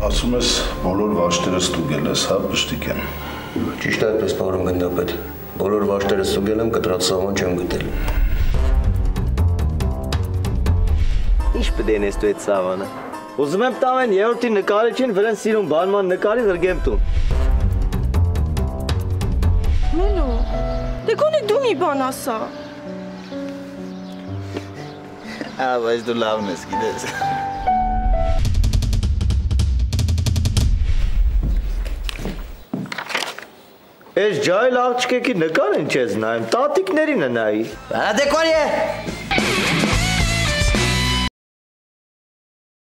Ասում ես բոլոր վաշտերը ստուգել ես, հա, Պշտիկյան։ Ճիշտ է այդպես, պարոն գնդապետ։ Բոլոր վաշտերը ստուգել եմ, կտրած սահման չեմ գտել։ Ինչ պդենես դու այդ սավանը։ Ուզում եմ տավեն երրորդի նկարիչին վրան սիրուն բանման նկարի ղրգեմ տուն։ Մենո, դե գոնե դու մի բան ասա։ Ա, բայց դու լավն ես, գիտես։ Էս ջայլ աղջկեկի նկար են չես նայում, տատիկներին է նայի։ Ադեկորի է։